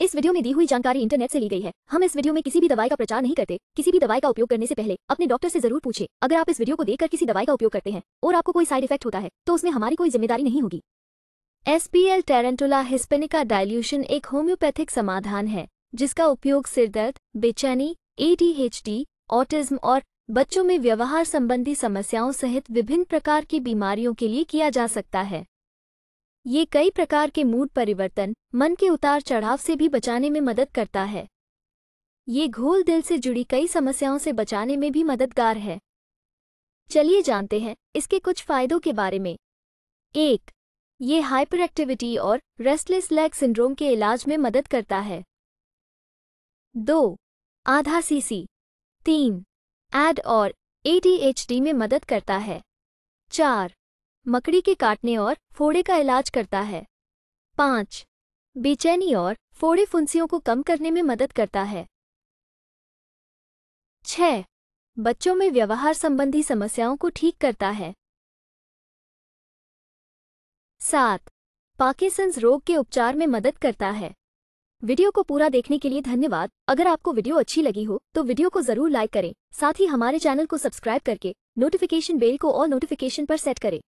इस वीडियो में दी हुई जानकारी इंटरनेट से ली गई है। हम इस वीडियो में किसी भी दवाई का प्रचार नहीं करते। किसी भी दवाई का उपयोग करने से पहले अपने डॉक्टर से ज़रूर पूछे। अगर आप इस वीडियो को देखकर किसी दवाई का उपयोग करते हैं और आपको कोई साइड इफ़ेक्ट होता है तो उसमें हमारी कोई ज़िम्मेदारी नहीं होगी। एसपीएल टेरेंटोला हिस्पेनिका डायल्यूशन एक होम्योपैथिक समाधान है, जिसका उपयोग सिरदर्द बेचैनी एडीएचडी ऑटिज्म और बच्चों में व्यवहार संबंधी समस्याओं सहित विभिन्न प्रकार की बीमारियों के लिए किया जा सकता है। ये कई प्रकार के मूड परिवर्तन, मन के उतार चढ़ाव से भी बचाने में मदद करता है। ये घोल दिल से जुड़ी कई समस्याओं से बचाने में भी मददगार है। चलिए जानते हैं इसके कुछ फायदों के बारे में। एक, ये हाइपर एक्टिविटी और रेस्टलेस लेग सिंड्रोम के इलाज में मदद करता है। दो, आधा सीसी तीन एड और एडीएचडी में मदद करता है। चार मकड़ी के काटने और फोड़े का इलाज करता है। पाँच, बेचैनी और फोड़े फुंसियों को कम करने में मदद करता है। छह, बच्चों में व्यवहार संबंधी समस्याओं को ठीक करता है। सात पार्किंसंस रोग के उपचार में मदद करता है। वीडियो को पूरा देखने के लिए धन्यवाद। अगर आपको वीडियो अच्छी लगी हो तो वीडियो को ज़रूर लाइक करें। साथ ही हमारे चैनल को सब्सक्राइब करके नोटिफिकेशन बेल को ऑल नोटिफिकेशन पर सेट करें।